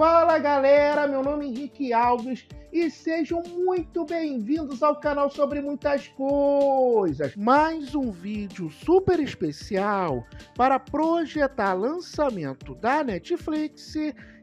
Fala galera, meu nome é Henrique Alves e sejam muito bem-vindos ao canal sobre muitas coisas. Mais um vídeo super especial para projetar lançamento da Netflix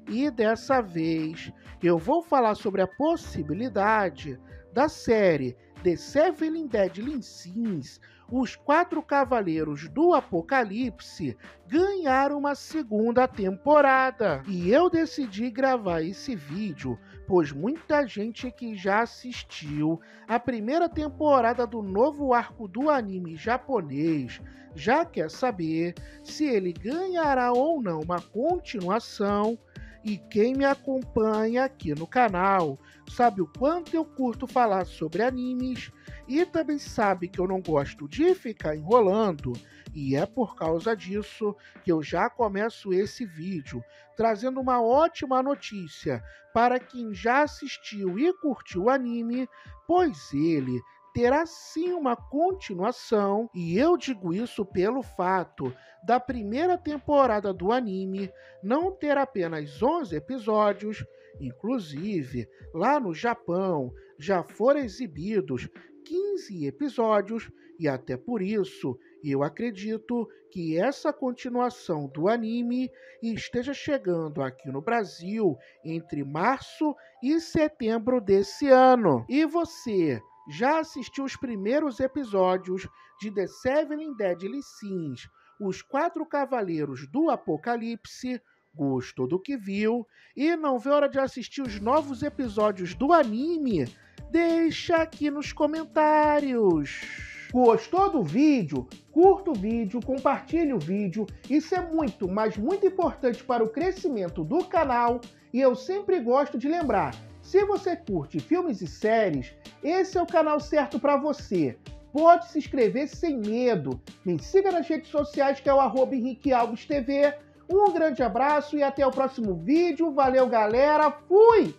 e dessa vez eu vou falar sobre a possibilidade da série The Seven Deadly Sins os quatro cavaleiros do Apocalipse ganharam uma segunda temporada. E eu decidi gravar esse vídeo, pois muita gente que já assistiu a primeira temporada do novo arco do anime japonês já quer saber se ele ganhará ou não uma continuação e quem me acompanha aqui no canal sabe o quanto eu curto falar sobre animes e também sabe que eu não gosto de ficar enrolando. E é por causa disso que eu já começo esse vídeo trazendo uma ótima notícia para quem já assistiu e curtiu o anime, pois ele terá sim uma continuação, e eu digo isso pelo fato da primeira temporada do anime não ter apenas 11 episódios, inclusive lá no Japão já foram exibidos 15 episódios, e até por isso eu acredito que essa continuação do anime esteja chegando aqui no Brasil entre março e setembro desse ano. E você já assistiu os primeiros episódios de The Seven Deadly Sins, Os Quatro Cavaleiros do Apocalipse, gostou do que viu e não vê hora de assistir os novos episódios do anime? Deixa aqui nos comentários. Gostou do vídeo? Curta o vídeo, compartilhe o vídeo. Isso é muito, mas muito importante para o crescimento do canal. E eu sempre gosto de lembrar se você curte filmes e séries, esse é o canal certo para você. Pode se inscrever sem medo. Me siga nas redes sociais que é o arroba Henrique Alves TV. Um grande abraço e até o próximo vídeo. Valeu, galera. Fui!